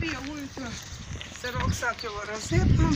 Купила улицу 40 саків розетну.